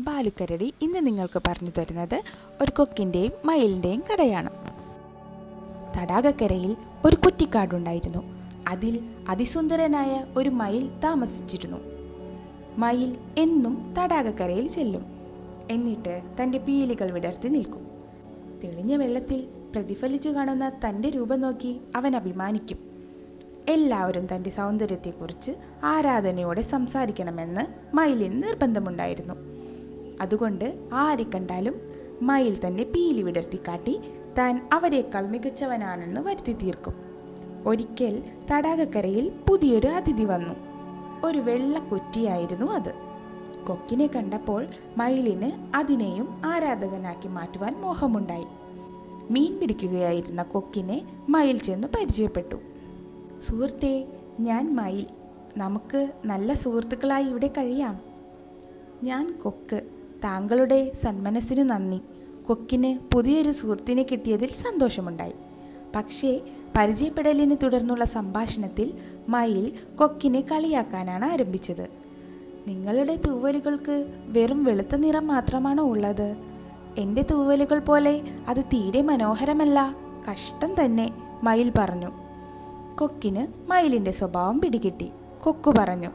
ബാലുക്കരടി ഇന്ന് നിങ്ങൾക്ക് പറഞ്ഞു തരുന്നത് ഒരു കൊക്കിന്റെയും മയിലിന്റെയും കഥയാണ്. തടാകക്കരയിൽ ഒരു കുറ്റിക്കാടുണ്ടായിരുന്നു. അതിൽ അതിസുന്ദരനായ ഒരു മയിൽ താമസിച്ചിരുന്നു. മയിൽ എന്നും തടാകക്കരയിൽ ചെല്ലും. എന്നിട്ട് തന്റെ പീലികൾ വിടർത്തി നിൽക്കും. തെളിഞ്ഞ വെള്ളത്തിൽ പ്രതിഫലിച്ചു കാണുന്ന തന്റെ രൂപം നോക്കി അവൻ അഭിമാനിക്കും. എല്ലാവരും തന്റെ സൗന്ദര്യത്തെക്കുറിച്ച് ആരാധനയോടെ സംസാരിക്കണമെന്ന് മയിലിന് നിർബന്ധമുണ്ടായിരുന്നു. അതുകൊണ്ട് ആരെ കണ്ടാലും മയിൽ തന്നെ പീലി വിടർത്തി കാട്ടി താൻ അവരെക്കാൾ മികച്ചവനാണെന്ന് വരുത്തി തീർക്കും. ഒരിക്കൽ തടാകക്കരയിൽ പുതിയൊരു അതിഥി വന്നു. ഒരു വെള്ള കൊറ്റിയായിരുന്നു അത്. കൊക്കിനെ കണ്ടപ്പോൾ മയിലിന് അതിനെയും ആരാധകനാക്കി മാറ്റുവാൻ മോഹമുണ്ടായി. മീൻ പിടിക്കുകയായിരുന്ന കൊക്കിനെ മയിൽ ചെന്ന് പരിചയപ്പെട്ടു. സുഹൃത്തെ ഞാൻ മയിൽ. നമുക്ക് നല്ല സുഹൃത്തുക്കളായി ഇവിടെ കഴിയാം. ഞാൻ കൊക്ക്. താങ്കളുടെ സന്മനസ്സിന് നന്ദി. കൊക്കിന് പുതിയൊരു സുഹൃത്തിനെ കിട്ടിയതിൽ സന്തോഷമുണ്ടായി. പക്ഷേ പരിചയപ്പെടലിനെ തുടർന്നുള്ള സംഭാഷണത്തിൽ മയിൽ കൊക്കിനെ കളിയാക്കാനാണ് ആരംഭിച്ചത്. നിങ്ങളുടെ തൂവലുകൾക്ക് വെറും വെളുത്ത നിറം മാത്രമാണോ ഉള്ളത്? എന്റെ തൂവലുകൾ പോലെ അത് തീരെ മനോഹരമല്ല കഷ്ടം തന്നെ മയിൽ പറഞ്ഞു. കൊക്കിന് മയിലിന്റെ സ്വഭാവം പിടികിട്ടി. കൊക്കു പറഞ്ഞു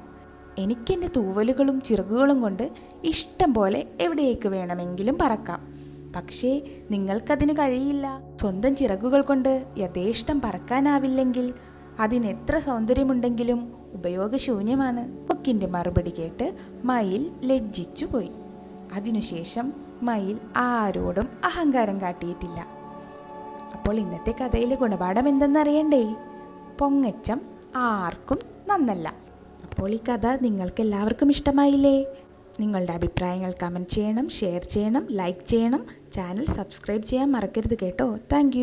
എനിക്കെന്റെ തൂവലുകളും ചിറകുകളും കൊണ്ട് ഇഷ്ടം പോലെ എവിടേക്ക് വേണമെങ്കിലും പറക്കാം. പക്ഷേ നിങ്ങൾക്കതിന് കഴിയില്ല. സ്വന്തം ചിറകുകൾ കൊണ്ട് യഥേഷ്ടം പറക്കാനാവില്ലെങ്കിൽ അതിനെത്ര സൗന്ദര്യമുണ്ടെങ്കിലും ഉപയോഗശൂന്യമാണ്. കൊക്കിന്റെ മറുപടി കേട്ട് മയിൽ ലജ്ജിച്ചു പോയി. അതിനുശേഷം മയിൽ ആരോടും അഹങ്കാരം കാട്ടിയിട്ടില്ല. അപ്പോൾ ഇന്നത്തെ കഥയിലെ ഗുണപാഠം എന്തെന്നറിയണ്ടേ? പൊങ്ങച്ചം ആർക്കും നന്നല്ല. അപ്പോൾ ഈ കഥ നിങ്ങൾക്ക് എല്ലാവർക്കും ഇഷ്ടമായില്ലേ? നിങ്ങളുടെ അഭിപ്രായങ്ങൾ കമന്റ് ചെയ്യണം ഷെയർ ചെയ്യണം ലൈക്ക് ചെയ്യണം ചാനൽ സബ്സ്ക്രൈബ് ചെയ്യാൻ മറക്കരുത് കേട്ടോ. താങ്ക്